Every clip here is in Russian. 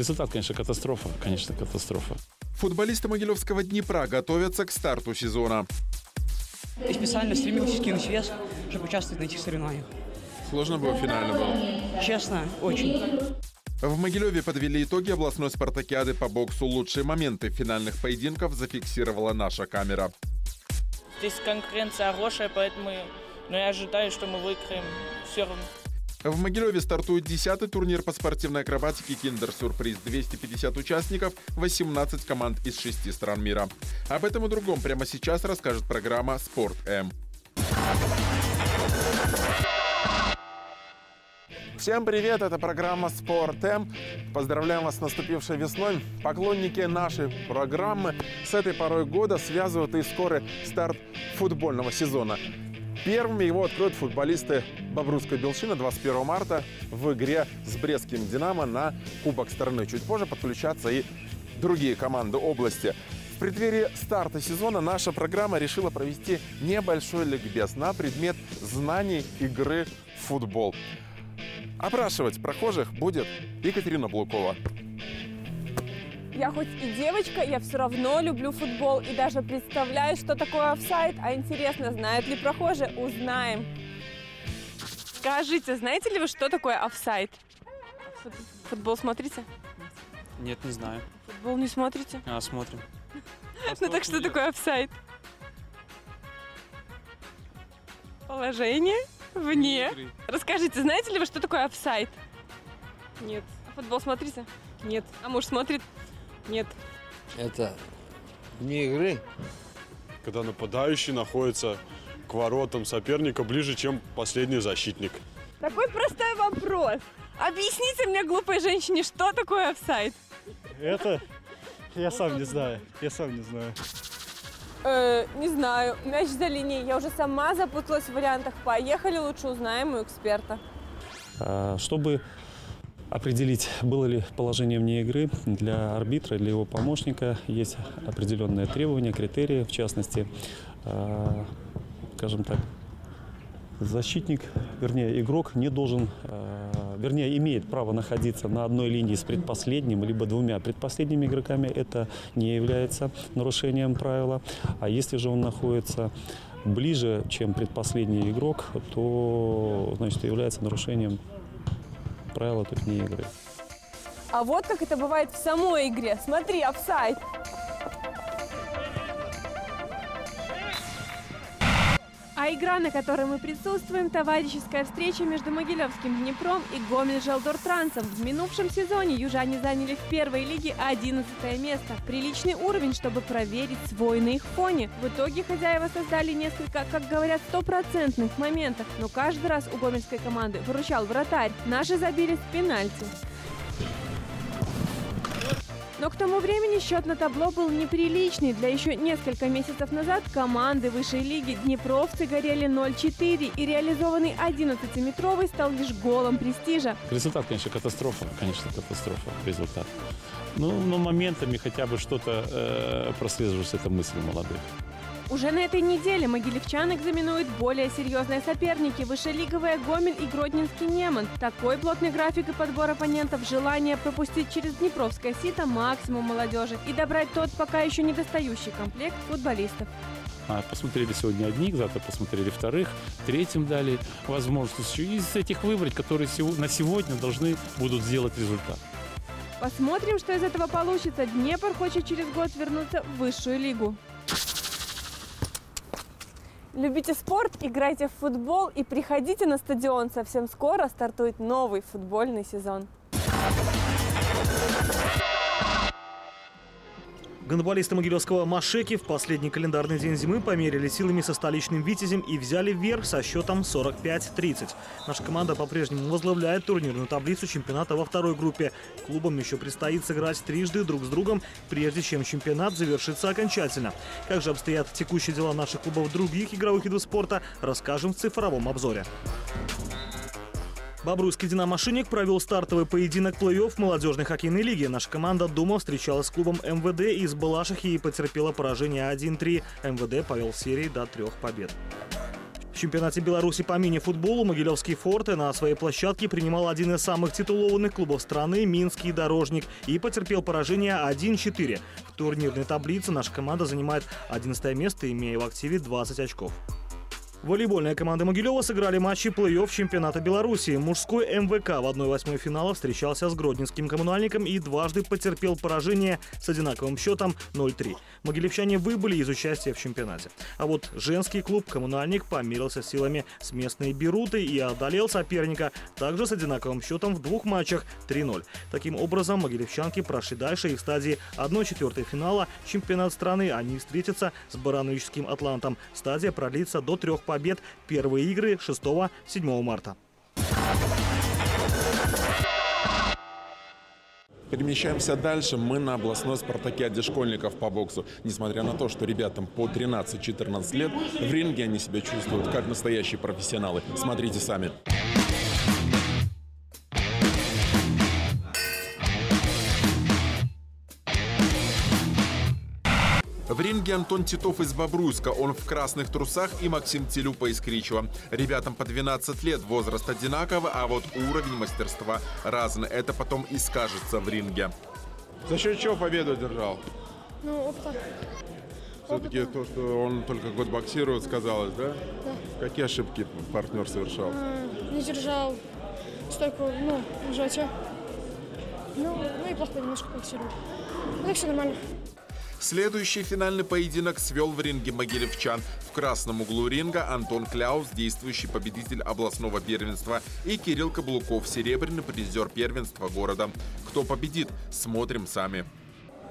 Результат, конечно, катастрофа. Конечно, катастрофа. Футболисты Могилевского Днепра готовятся к старту сезона. И специально стремился скинуть вес, чтобы участвовать на этих соревнованиях. Сложно было финально было. Честно, очень. В Могилеве подвели итоги областной спартакиады по боксу. Лучшие моменты финальных поединков зафиксировала наша камера. Здесь конкуренция хорошая, поэтому но я ожидаю, что мы выиграем все равно. В Могилеве стартует 10-й турнир по спортивной акробатике «Киндер-сюрприз». 250 участников, 18 команд из 6 стран мира. Об этом и другом прямо сейчас расскажет программа «Спорт М». Всем привет, это программа «Спорт М». Поздравляем вас с наступившей весной. Поклонники нашей программы с этой порой года связывают и скорый старт футбольного сезона. Первыми его откроют футболисты Бобруйской Белшина 21 марта в игре с Брестским «Динамо» на Кубок страны. Чуть позже подключатся и другие команды области. В преддверии старта сезона наша программа решила провести небольшой ликбез на предмет знаний игры в футбол. Опрашивать прохожих будет Екатерина Блукова. Я хоть и девочка, я все равно люблю футбол и даже представляю, что такое офсайд. А интересно, знают ли прохожие? Узнаем. Скажите, знаете ли вы, что такое офсайд? Футбол смотрите? Нет, не знаю. Футбол не смотрите? А, смотрим. Ну так что такое офсайд? Положение вне. Расскажите, знаете ли вы, что такое офсайд? Нет. А футбол смотрите? Нет. А муж смотрит? Нет. Это вне игры. Когда нападающий находится к воротам соперника ближе, чем последний защитник. Такой простой вопрос. Объясните мне, глупой женщине, что такое офсайд? Это я сам не знаю. Я сам не знаю. Э, не знаю. Мяч за линией. Я уже сама запуталась в вариантах. Поехали, лучше узнаем у эксперта. А, Чтобы определить, было ли положение вне игры для арбитра, для его помощника, есть определенные требования, критерии, в частности, а, скажем так, защитник, вернее, игрок не должен, а, вернее, имеет право находиться на одной линии с предпоследним, либо двумя предпоследними игроками. Это не является нарушением правила. А если же он находится ближе, чем предпоследний игрок, то, значит, является нарушением правила тут вне игры. А вот как это бывает в самой игре. Смотри, офсайд. А игра, на которой мы присутствуем, товарищеская встреча между Могилевским Днепром и Гомель Желдортрансом. В минувшем сезоне южане заняли в первой лиге 11 место. Приличный уровень, чтобы проверить свой на их фоне. В итоге хозяева создали несколько, как говорят, стопроцентных моментов. Но каждый раз у гомельской команды выручал вратарь. Наши забили с пенальти. Но к тому времени счет на табло был неприличный. Для еще несколько месяцев назад команды высшей лиги Днепровцы горели 0-4 и реализованный 11-метровый стал лишь голом престижа. Результат, конечно, катастрофа. Конечно, катастрофа. Результат. Ну, но моментами хотя бы что-то э, прослеживается эта мысль молодых. Уже на этой неделе могилевчан экзаменуют более серьезные соперники – высшелиговые Гомель и Гродненский Неман. Такой плотный график и подбор оппонентов, желание пропустить через Днепровское сито максимум молодежи и добрать тот пока еще недостающий комплект футболистов. А, Посмотрели сегодня одних, завтра посмотрели вторых, третьим дали возможность еще из этих выбрать, которые на сегодня должны будут сделать результат. Посмотрим, что из этого получится. Днепр хочет через год вернуться в высшую лигу. Любите спорт, играйте в футбол и приходите на стадион. Совсем скоро стартует новый футбольный сезон. Гандболисты Могилевского Машеки в последний календарный день зимы померили силами со столичным «Витязем» и взяли вверх со счетом 45-30. Наша команда по-прежнему возглавляет турнирную таблицу чемпионата во второй группе. Клубам еще предстоит сыграть трижды друг с другом, прежде чем чемпионат завершится окончательно. Как же обстоят текущие дела наших клубов других игровых видов спорта, расскажем в цифровом обзоре. Бобруйский «Динамошинник» провел стартовый поединок плей-офф молодежной хоккейной лиги. Наша команда дома встречалась с клубом МВД из Балашихи и потерпела поражение 1-3. МВД повел серии до трех побед. В чемпионате Беларуси по мини-футболу Могилевский «Форте» на своей площадке принимал один из самых титулованных клубов страны – Минский «Дорожник» и потерпел поражение 1-4. В турнирной таблице наша команда занимает 11 место, имея в активе 20 очков. Волейбольная команда Могилева сыграли матчи плей-офф чемпионата Беларуси. Мужской МВК в 1-8 финала встречался с Гродненским коммунальником и дважды потерпел поражение с одинаковым счетом 0-3. Могилевчане выбыли из участия в чемпионате. А вот женский клуб «Коммунальник» померился силами с местной Берутой и одолел соперника также с одинаковым счетом в двух матчах 3-0. Таким образом, могилевчанки прошли дальше и в стадии 1-4 финала чемпионат страны они встретятся с Барановическим «Атлантом». Стадия продлится до трех побед. Первые игры 6-7 марта. Перемещаемся дальше. Мы на областной спартакиаде школьников по боксу. Несмотря на то, что ребятам по 13-14 лет, в ринге они себя чувствуют как настоящие профессионалы. Смотрите сами. В ринге Антон Титов из Бобруйска. Он в красных трусах и Максим Телюпа из Кричева. Ребятам по 12 лет, возраст одинаковый, а вот уровень мастерства разный. Это потом и скажется в ринге. За счет чего победу держал? Ну, опыта. Все-таки то, что он только год боксирует, сказалось, да? Да. Какие ошибки партнер совершал? А, не держал стойку, ну, сжатия. Ну, ну и плохо немножко боксировал. Ну, так все нормально. Следующий финальный поединок свел в ринге могилевчан. В красном углу ринга Антон Кляус, действующий победитель областного первенства, и Кирилл Каблуков, серебряный призер первенства города. Кто победит, смотрим сами.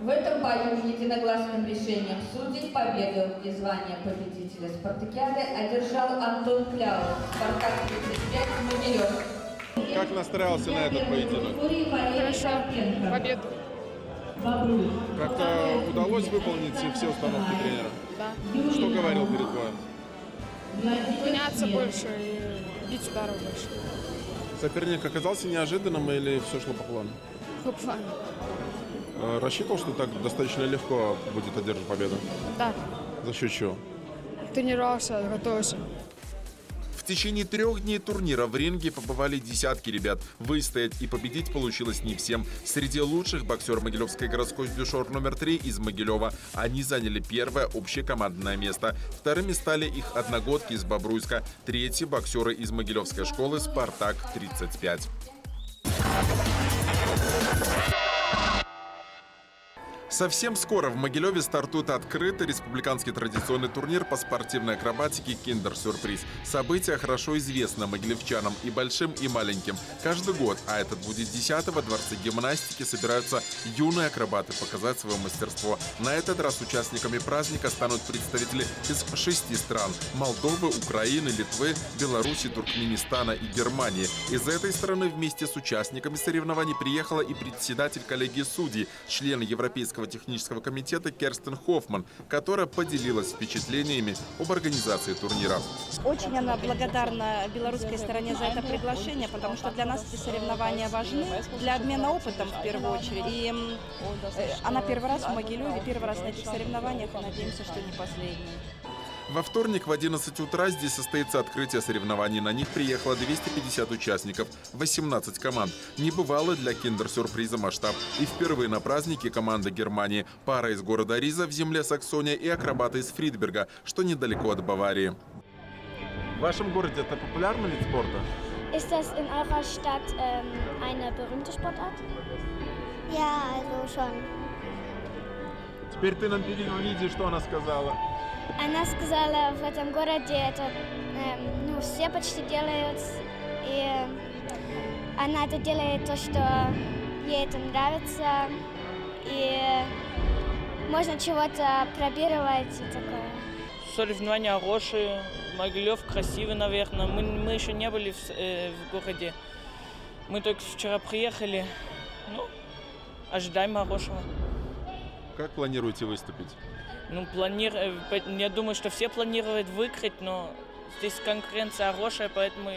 В этом бою единогласным решением судей победу и звание победителя спартакиады одержал Антон Кляус, Спартак 35 Могилев. Как настраивался на этот поединок? Хорошо. Победу. Как-то удалось выполнить все установки тренера? Да. Что говорил перед боем? Меняться больше и бить ударов больше. Соперник оказался неожиданным или все шло по плану? По плану. Э, Рассчитывал, что так достаточно легко будет одержать победу? Да. За счет чего? Тренировался, готовился. Течение трех дней турнира в ринге побывали десятки ребят. Выстоять и победить получилось не всем. Среди лучших боксер Могилевской городской дюшор номер три из Могилева. Они заняли первое общекомандное место. Вторыми стали их одногодки из Бобруйска. Третьи боксеры из Могилевской школы «Спартак-35». Совсем скоро в Могилеве стартует открытый республиканский традиционный турнир по спортивной акробатике «Киндер-сюрприз». Событие хорошо известно могилевчанам и большим, и маленьким. Каждый год, а этот будет 10 в Дворце гимнастики, собираются юные акробаты показать свое мастерство. На этот раз участниками праздника станут представители из шести стран – Молдовы, Украины, Литвы, Беларуси, Туркменистана и Германии. Из этой страны вместе с участниками соревнований приехала и председатель коллегии судей, член Европейского технического комитета Керстен Хоффман, которая поделилась впечатлениями об организации турнира. Очень она благодарна белорусской стороне за это приглашение, потому что для нас эти соревнования важны, для обмена опытом в первую очередь. И э, она первый раз в Могилеве, первый раз на этих соревнованиях, и надеемся, что не последний. Во вторник в 11 утра здесь состоится открытие соревнований. На них приехало 250 участников, 18 команд. Небывалый для киндер-сюрприза масштаб. И впервые на празднике команда Германии. Пара из города Риза в земле Саксония и акробаты из Фридберга, что недалеко от Баварии. В вашем городе это популярный вид спорта? Ist das in eurer Stadt ähm, eine berühmte Sportart? Ja, also schon. Теперь ты нам переведи, что она сказала. Она сказала, в этом городе это эм, ну, все почти делают, и она это делает то, что ей это нравится, и можно чего-то пробировать и такое. Соревнования хорошие, Могилев красивый, наверное. Мы, мы еще не были в, э, в городе. Мы только вчера приехали. Ну, ожидаем хорошего. Как планируете выступить? Ну, планир... э, Я думаю, что все планируют выиграть, но здесь конкуренция хорошая, поэтому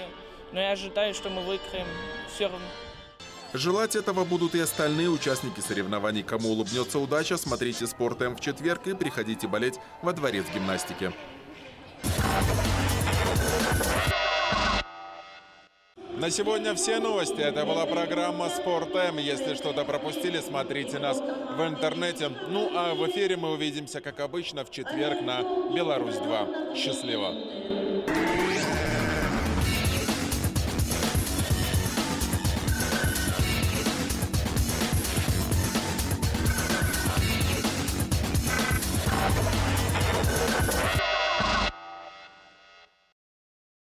но я ожидаю, что мы выиграем все равно. Желать этого будут и остальные участники соревнований. Кому улыбнется удача, смотрите «Спорт М» в четверг и приходите болеть во дворец гимнастики. На сегодня все новости. Это была программа «Спорт М». Если что-то пропустили, смотрите нас в интернете. Ну а в эфире мы увидимся, как обычно, в четверг на «Беларусь-2». Счастливо!